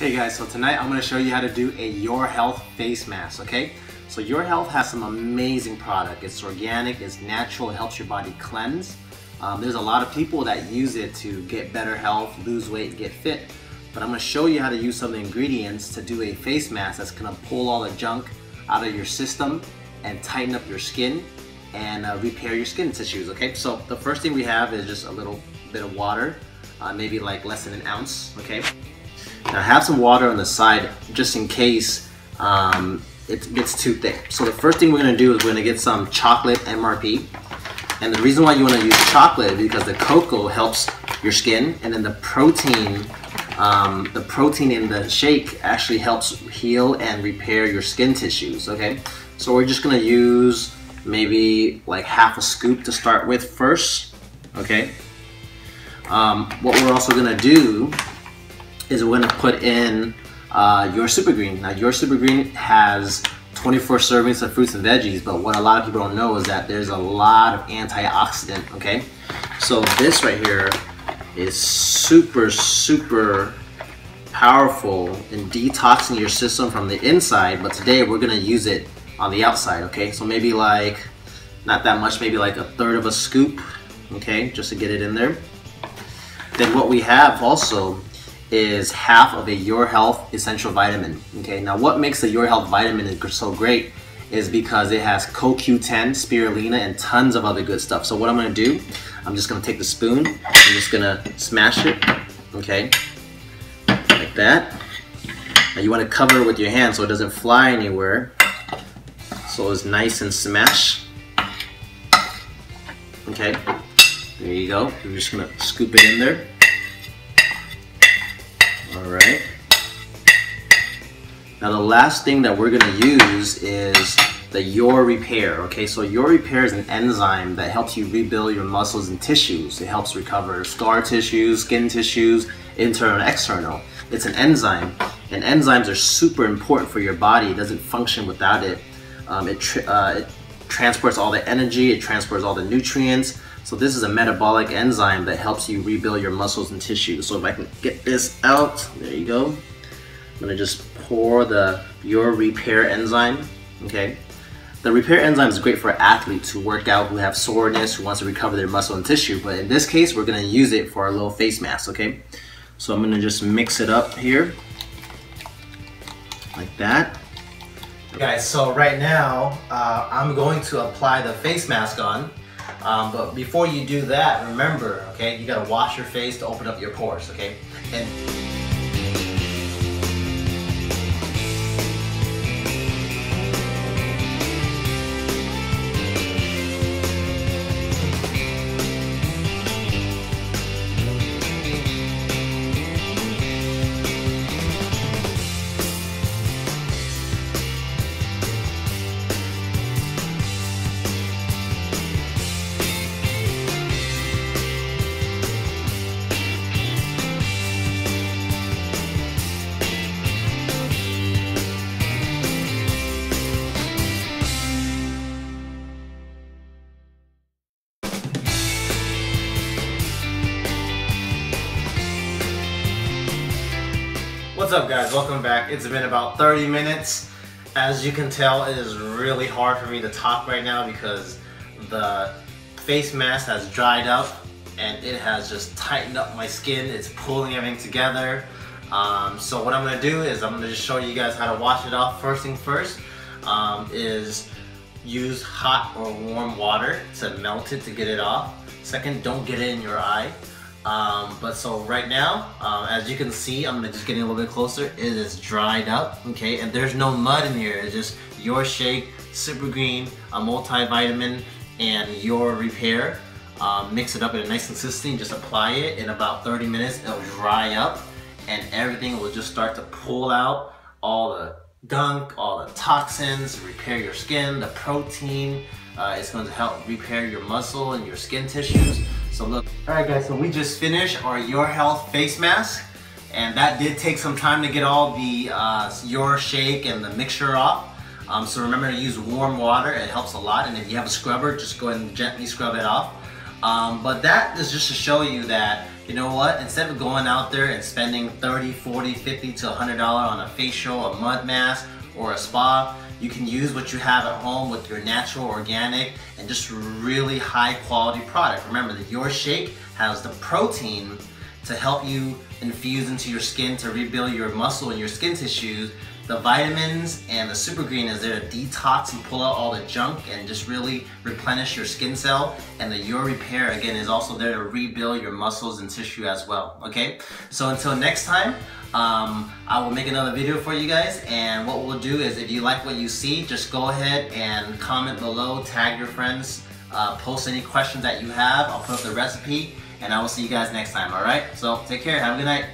Hey guys, so tonight I'm going to show you how to do a Your Health face mask, okay? So Your Health has some amazing product. It's organic, it's natural, it helps your body cleanse. Um, there's a lot of people that use it to get better health, lose weight, get fit. But I'm going to show you how to use some of the ingredients to do a face mask that's going to pull all the junk out of your system and tighten up your skin and uh, repair your skin tissues, okay? So the first thing we have is just a little bit of water, uh, maybe like less than an ounce, okay? Now have some water on the side just in case um, it gets too thick. So the first thing we're gonna do is we're gonna get some chocolate MRP. And the reason why you wanna use chocolate is because the cocoa helps your skin and then the protein um, the protein in the shake actually helps heal and repair your skin tissues, okay? So we're just gonna use maybe like half a scoop to start with first, okay? Um, what we're also gonna do is we're gonna put in uh, your super green. Now your super green has 24 servings of fruits and veggies, but what a lot of people don't know is that there's a lot of antioxidant, okay? So this right here is super, super powerful in detoxing your system from the inside, but today we're gonna use it on the outside, okay? So maybe like, not that much, maybe like a third of a scoop, okay? Just to get it in there. Then what we have also is half of a Your Health essential vitamin, okay? Now what makes the Your Health vitamin so great is because it has CoQ10, spirulina, and tons of other good stuff. So what I'm gonna do, I'm just gonna take the spoon, I'm just gonna smash it, okay? Like that. Now you wanna cover it with your hand so it doesn't fly anywhere. So it's nice and smash. Okay, there you go. I'm just gonna scoop it in there. All right. Now the last thing that we're gonna use is the Your Repair, okay? So Your Repair is an enzyme that helps you rebuild your muscles and tissues. It helps recover scar tissues, skin tissues, internal and external. It's an enzyme, and enzymes are super important for your body. It doesn't function without it. Um, it, uh, it transports all the energy, it transports all the nutrients. So this is a metabolic enzyme that helps you rebuild your muscles and tissue. So if I can get this out, there you go. I'm gonna just pour the Your Repair enzyme, okay? The repair enzyme is great for athletes who work out, who have soreness, who wants to recover their muscle and tissue. But in this case, we're gonna use it for our little face mask, okay? So I'm gonna just mix it up here, like that. Guys, so right now, uh, I'm going to apply the face mask on. Um, but before you do that, remember, okay, you gotta wash your face to open up your pores, okay? And What's up guys, welcome back. It's been about 30 minutes. As you can tell, it is really hard for me to talk right now because the face mask has dried up and it has just tightened up my skin. It's pulling everything together. Um, so what I'm gonna do is I'm gonna just show you guys how to wash it off. First thing first um, is use hot or warm water to melt it to get it off. Second, don't get it in your eye. Um, but so right now, um, as you can see, I'm just getting a little bit closer. It is dried up, okay? And there's no mud in here. It's just your shake, super green, a multivitamin, and your repair. Um, mix it up in a nice consistency. Just apply it in about 30 minutes. It'll dry up, and everything will just start to pull out all the gunk, all the toxins, repair your skin, the protein. Uh, it's going to help repair your muscle and your skin tissues. So look, all right guys, so we just finished our Your Health face mask. And that did take some time to get all the uh, Your Shake and the mixture off. Um, so remember to use warm water, it helps a lot. And if you have a scrubber, just go ahead and gently scrub it off. Um, but that is just to show you that you know what? Instead of going out there and spending 30, 40, 50 to $100 on a facial, a mud mask, or a spa, you can use what you have at home with your natural, organic, and just really high quality product. Remember that your shake has the protein to help you infuse into your skin to rebuild your muscle and your skin tissues the vitamins and the super green is there to detox and pull out all the junk and just really replenish your skin cell. And the Your Repair again is also there to rebuild your muscles and tissue as well. Okay, so until next time, um, I will make another video for you guys. And what we'll do is if you like what you see, just go ahead and comment below, tag your friends, uh, post any questions that you have. I'll put up the recipe and I will see you guys next time. All right, so take care. Have a good night.